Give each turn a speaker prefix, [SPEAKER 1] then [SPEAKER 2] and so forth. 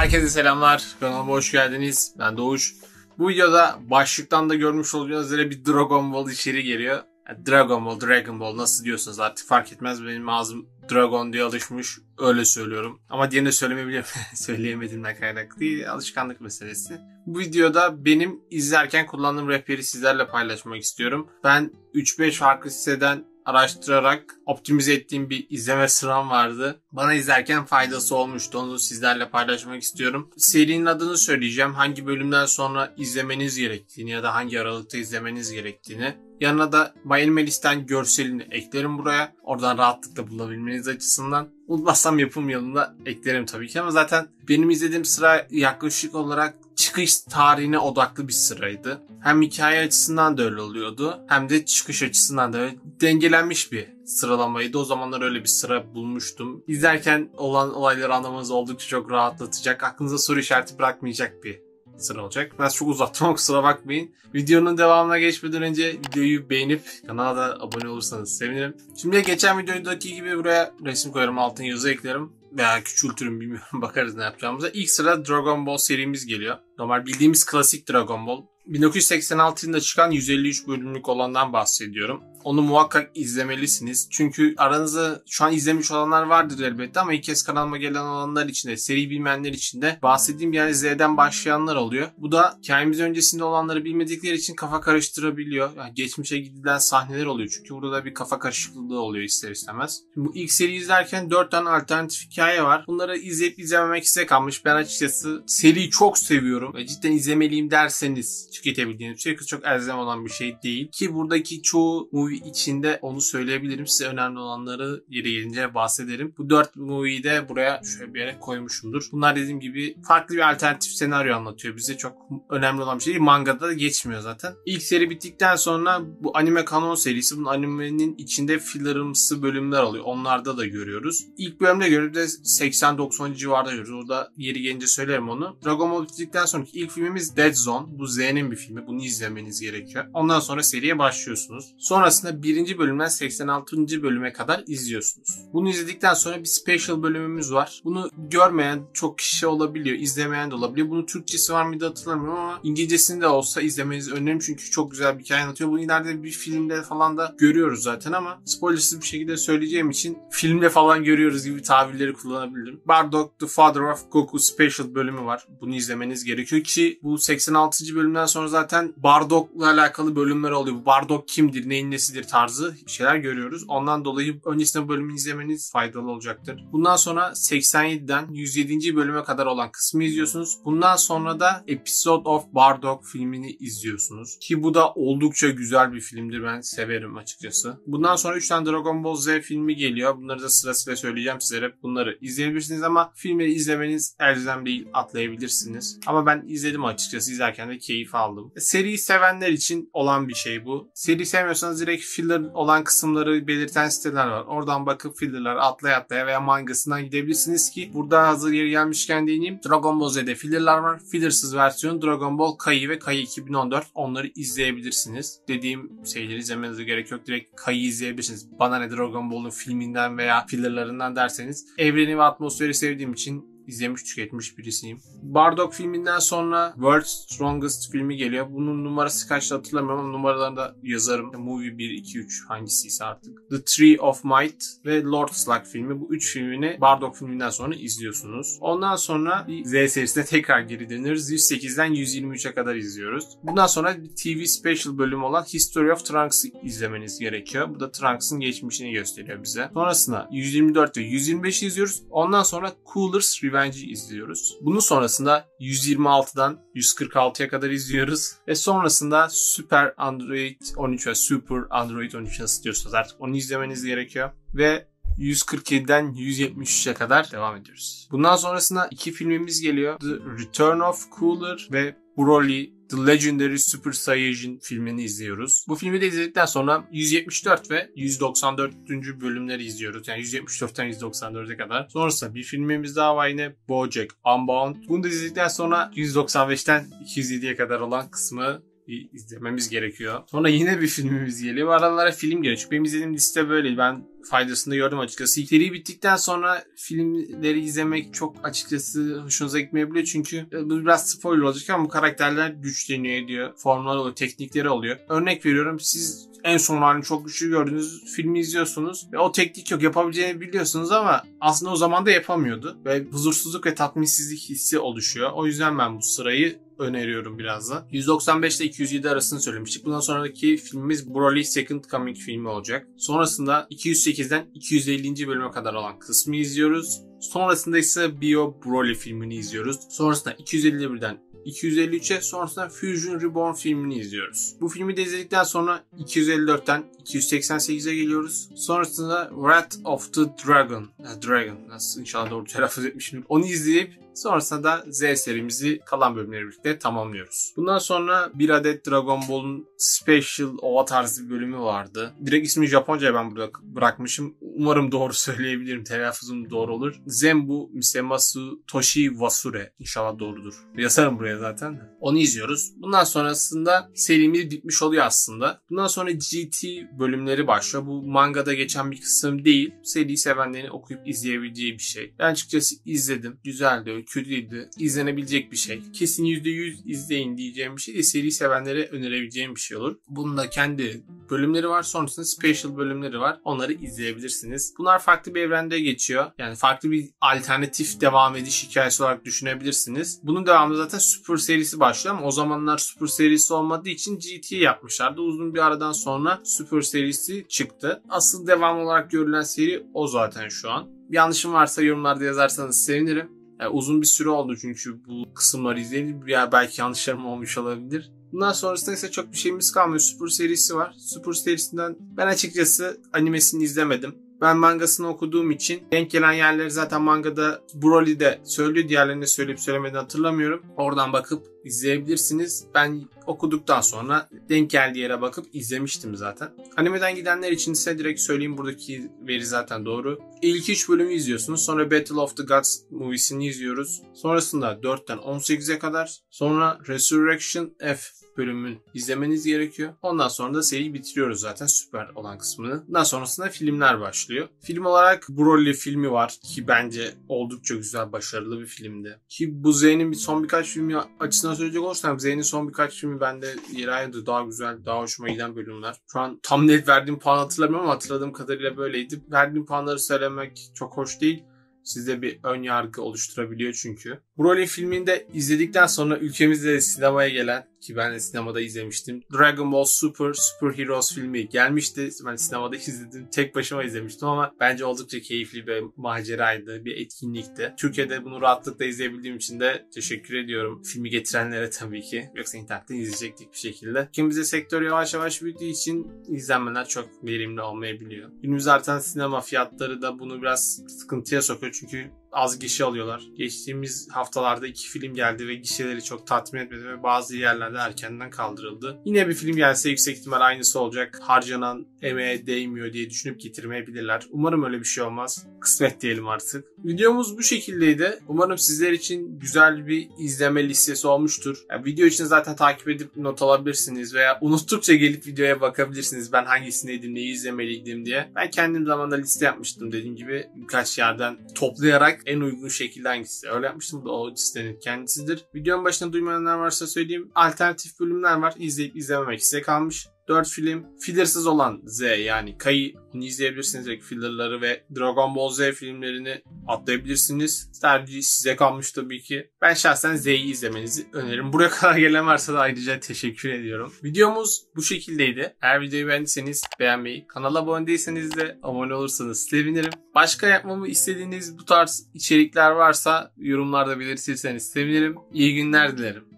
[SPEAKER 1] Herkese selamlar. Kanalıma hoş geldiniz. Ben Doğuş. Bu videoda başlıktan da görmüş olacağınız üzere bir Dragon Ball içeri geliyor. Dragon Ball, Dragon Ball nasıl diyorsanız artık fark etmez. Benim ağzım Dragon diye alışmış. Öyle söylüyorum. Ama diğerini söylemeyebilirim. Söyleyemediğimden kaynaklı değil. Alışkanlık meselesi. Bu videoda benim izlerken kullandığım rehberi sizlerle paylaşmak istiyorum. Ben 3-5 farklı siteden araştırarak optimize ettiğim bir izleme sıram vardı. Bana izlerken faydası olmuştu. Onu sizlerle paylaşmak istiyorum. Serinin adını söyleyeceğim. Hangi bölümden sonra izlemeniz gerektiğini ya da hangi aralıkta izlemeniz gerektiğini. Yanına da Mailmelis'ten görselini eklerim buraya. Oradan rahatlıkla bulabilmeniz açısından. Unutmazsam yapım yılında eklerim tabii ki ama zaten benim izlediğim sıra yaklaşık olarak çıkış tarihine odaklı bir sıraydı. Hem hikaye açısından da öyle oluyordu hem de çıkış açısından da dengelenmiş bir sıralamaydı. O zamanlar öyle bir sıra bulmuştum. İzlerken olan olayları anlamanız oldukça çok rahatlatacak. Aklınıza soru işareti bırakmayacak bir sıra olacak. Ben çok uzattım kusura bakmayın. Videonun devamına geçmeden önce videoyu beğenip kanala da abone olursanız sevinirim. Şimdi geçen videodaki gibi buraya resim koyarım altın yazı eklerim veya küçültürüm bilmiyorum bakarız ne yapacağımıza. İlk sıra Dragon Ball serimiz geliyor. Normal bildiğimiz klasik Dragon Ball. 1986 yılında çıkan 153 bölümlük olandan bahsediyorum. Onu muhakkak izlemelisiniz. Çünkü aranızda şu an izlemiş olanlar vardır elbette ama ilk kez kanalıma gelen olanlar için de, seri bilmeyenler için de bahsettiğim yani Z'den başlayanlar oluyor. Bu da hikayemiz öncesinde olanları bilmedikleri için kafa karıştırabiliyor. Yani geçmişe gidilen sahneler oluyor. Çünkü burada bir kafa karışıklığı oluyor ister istemez. Şimdi bu ilk seri izlerken 4 tane alternatif hikaye var. Bunları izleyip izlememek size kalmış. Ben açıkçası seriyi çok seviyorum. Ve cidden izlemeliyim derseniz tüketebildiğiniz şey çok elzem olan bir şey değil. Ki buradaki çoğu movie içinde onu söyleyebilirim. Size önemli olanları yeri gelince bahsederim. Bu dört movie'yi de buraya şöyle bir yere koymuşumdur. Bunlar dediğim gibi farklı bir alternatif senaryo anlatıyor bize. Çok önemli olan bir şey. Mangada da geçmiyor zaten. İlk seri bittikten sonra bu anime kanon serisi bunun animenin içinde fillerımsı bölümler alıyor. Onlarda da görüyoruz. İlk bölümde görüyoruz de 80-90 civarda görüyoruz. Orada yeri gelince söylerim onu. Dragon Ball bittikten sonraki ilk filmimiz Dead Zone. Bu Z'nin bir filmi. Bunu izlemeniz gerekiyor. Ondan sonra seriye başlıyorsunuz. Sonrasında birinci bölümden 86. bölüme kadar izliyorsunuz. Bunu izledikten sonra bir special bölümümüz var. Bunu görmeyen çok kişi olabiliyor. izlemeyen de olabiliyor. Bunun Türkçesi var mıydı hatırlamıyorum ama İngilizcesinde olsa izlemenizi öneririm. Çünkü çok güzel bir hikaye anlatıyor. Bunu ileride bir filmde falan da görüyoruz zaten ama spoilersız bir şekilde söyleyeceğim için filmde falan görüyoruz gibi tabirleri kullanabilirim. Bardock The Father of Goku Special bölümü var. Bunu izlemeniz gerekiyor ki bu 86. bölümden sonra zaten Bardock'la alakalı bölümler oluyor. Bardock kimdir, neyin nesidir tarzı şeyler görüyoruz. Ondan dolayı öncesinde bölümü izlemeniz faydalı olacaktır. Bundan sonra 87'den 107. bölüme kadar olan kısmı izliyorsunuz. Bundan sonra da Episode of Bardock filmini izliyorsunuz. Ki bu da oldukça güzel bir filmdir. Ben severim açıkçası. Bundan sonra 3 tane Dragon Ball Z filmi geliyor. Bunları da sırasıyla söyleyeceğim sizlere. Bunları izleyebilirsiniz ama filmi izlemeniz elzem değil atlayabilirsiniz. Ama ben izledim açıkçası. İzlerken de keyif aldım. Seriyi sevenler için olan bir şey bu. Seri sevmiyorsanız direkt filler olan kısımları belirten siteler var. Oradan bakıp fillerler atlaya atlaya veya mangasından gidebilirsiniz ki burada hazır yeri gelmişken değineyim. Dragon Ball Z'de fillerler var. Fillersız versiyon Dragon Ball Kai ve Kai 2014. Onları izleyebilirsiniz. Dediğim şeyleri izlemenize gerek yok. Direkt Kai'yi izleyebilirsiniz. Bana ne Dragon Ball'un filminden veya fillerlarından derseniz evreni ve atmosferi sevdiğim için izlemiş tüketmiş birisiyim. Bardock filminden sonra World's Strongest filmi geliyor. Bunun numarası kaçtı hatırlamıyorum ama numaralarını da yazarım. Movie 1, 2, 3 hangisiyse artık. The Tree of Might ve Lord Slug filmi. Bu üç filmini Bardock filminden sonra izliyorsunuz. Ondan sonra Z serisine tekrar geri dönüyoruz. 108'den 123'e kadar izliyoruz. Bundan sonra bir TV special bölüm olan History of Trunks'ı izlemeniz gerekiyor. Bu da Trunks'ın geçmişini gösteriyor bize. Sonrasında 124 ve 125 izliyoruz. Ondan sonra Cooler's Revenge'i izliyoruz. Bunun sonrasında 126'dan 146'ya kadar izliyoruz. Ve sonrasında Super Android 13 ve Super Android 13 nasıl diyorsanız artık onu izlemeniz gerekiyor. Ve 147'den 173'e kadar devam ediyoruz. Bundan sonrasında iki filmimiz geliyor. The Return of Cooler ve Broly The Legendary Super Saiyajin filmini izliyoruz. Bu filmi de izledikten sonra 174 ve 194. bölümleri izliyoruz. Yani 174'ten 194'e kadar. Sonrasında bir filmimiz daha var yine Bojack Unbound. Bunu da izledikten sonra 195'ten 207'ye kadar olan kısmı izlememiz gerekiyor. Sonra yine bir filmimiz geliyor. Aralara film geliyor. Çünkü benim izlediğim liste böyle. Ben faydasını gördüm açıkçası. Seri bittikten sonra filmleri izlemek çok açıkçası hoşunuza gitmeyebiliyor. Çünkü e, bu biraz spoiler olacak ama bu karakterler güçleniyor ediyor. Formlar oluyor, teknikleri oluyor. Örnek veriyorum siz en son halini çok güçlü gördüğünüz filmi izliyorsunuz ve o teknik yok yapabileceğini biliyorsunuz ama aslında o zaman da yapamıyordu ve huzursuzluk ve tatminsizlik hissi oluşuyor. O yüzden ben bu sırayı öneriyorum biraz da. 195 ile 207 arasını söylemiştik. Bundan sonraki filmimiz Broly Second Coming filmi olacak. Sonrasında 208'den 250. bölüme kadar olan kısmı izliyoruz. Sonrasında ise Bio Broly filmini izliyoruz. Sonrasında 251'den 253'e sonrasında Fusion Reborn filmini izliyoruz. Bu filmi de izledikten sonra 254'ten 288'e geliyoruz. Sonrasında Wrath of the Dragon. Dragon. Nasıl inşallah doğru telaffuz etmişim. Onu izleyip Sonrasında da Z serimizi kalan bölümleri birlikte tamamlıyoruz. Bundan sonra bir adet Dragon Ball'un Special Ova tarzı bir bölümü vardı. Direkt ismi Japonca'ya ben burada bırakmışım. Umarım doğru söyleyebilirim. Telaffuzum doğru olur. Zenbu Misemasu Toshi Wasure. İnşallah doğrudur. Yazarım buraya zaten Onu izliyoruz. Bundan sonrasında serimiz bitmiş oluyor aslında. Bundan sonra GT bölümleri başlıyor. Bu mangada geçen bir kısım değil. Seri sevenlerin okuyup izleyebileceği bir şey. Ben açıkçası izledim. Güzeldi kötüydü. İzlenebilecek bir şey. Kesin %100 izleyin diyeceğim bir şey de seri sevenlere önerebileceğim bir şey olur. Bunun da kendi bölümleri var. Sonrasında special bölümleri var. Onları izleyebilirsiniz. Bunlar farklı bir evrende geçiyor. Yani farklı bir alternatif devam ediş hikayesi olarak düşünebilirsiniz. Bunun devamı zaten Super serisi başlıyor ama o zamanlar Super serisi olmadığı için GT yapmışlardı. Uzun bir aradan sonra Super serisi çıktı. Asıl devam olarak görülen seri o zaten şu an. Yanlışım varsa yorumlarda yazarsanız sevinirim. Yani uzun bir süre oldu çünkü bu kısımları izleyelim. Ya belki yanlışlarım olmuş olabilir. Bundan sonrasında ise çok bir şeyimiz kalmıyor. Super serisi var. Super serisinden ben açıkçası animesini izlemedim. Ben mangasını okuduğum için denk gelen yerleri zaten mangada Broly'de söylüyor. Diğerlerini söyleyip söylemeden hatırlamıyorum. Oradan bakıp izleyebilirsiniz. Ben okuduktan sonra denk geldiği yere bakıp izlemiştim zaten. Animeden gidenler için ise direkt söyleyeyim buradaki veri zaten doğru. İlk 3 bölümü izliyorsunuz. Sonra Battle of the Gods moviesini izliyoruz. Sonrasında 4'ten 18'e kadar. Sonra Resurrection F bölümün izlemeniz gerekiyor. Ondan sonra da seriyi bitiriyoruz zaten süper olan kısmını. Daha sonrasında filmler başlıyor. Film olarak Broly filmi var ki bence oldukça güzel, başarılı bir filmdi. Ki bu Z'nin son birkaç filmi açısından söyleyecek olursam Z'nin son birkaç filmi bende yer ayırdı. Daha güzel, daha hoşuma giden bölümler. Şu an tam net verdiğim puan hatırlamıyorum ama hatırladığım kadarıyla böyleydi. Verdiğim puanları söylemek çok hoş değil sizde bir ön yargı oluşturabiliyor çünkü. Broly filmini de izledikten sonra ülkemizde de sinemaya gelen ki ben de sinemada izlemiştim. Dragon Ball Super Super Heroes filmi gelmişti. Ben sinemada izledim. Tek başıma izlemiştim ama bence oldukça keyifli bir maceraydı. Bir etkinlikti. Türkiye'de bunu rahatlıkla izleyebildiğim için de teşekkür ediyorum. Filmi getirenlere tabii ki. Yoksa internetten izleyecektik bir şekilde. Ülkemizde sektör yavaş yavaş büyüdüğü için izlenmeler çok verimli olmayabiliyor. Günümüz zaten sinema fiyatları da bunu biraz sıkıntıya sokuyor. Çünkü az gişe alıyorlar. Geçtiğimiz haftalarda iki film geldi ve gişeleri çok tatmin etmedi ve bazı yerlerde erkenden kaldırıldı. Yine bir film gelse yüksek ihtimal aynısı olacak. Harcanan emeğe değmiyor diye düşünüp getirmeyebilirler. Umarım öyle bir şey olmaz. Kısmet diyelim artık. Videomuz bu şekildeydi. Umarım sizler için güzel bir izleme listesi olmuştur. Yani video için zaten takip edip not alabilirsiniz veya unuttukça gelip videoya bakabilirsiniz. Ben hangisindeydim, neyi izlemeliydim diye. Ben kendim zamanda liste yapmıştım dediğim gibi. Birkaç yerden toplayarak en uygun şekilde hangisi. Öyle yapmıştım. Bu da o listenin kendisidir. Videonun başında duymayanlar varsa söyleyeyim. Alternatif bölümler var. İzleyip izlememek size kalmış. 4 film. Fillersız olan Z yani bunu izleyebilirsiniz. Fillerları ve Dragon Ball Z filmlerini atlayabilirsiniz. Tercih size kalmış tabii ki. Ben şahsen Z'yi izlemenizi öneririm. Buraya kadar gelen varsa da ayrıca teşekkür ediyorum. Videomuz bu şekildeydi. Eğer videoyu beğendiyseniz beğenmeyi, kanala abone değilseniz de abone olursanız sevinirim. Başka yapmamı istediğiniz bu tarz içerikler varsa yorumlarda belirtirseniz sevinirim. İyi günler dilerim.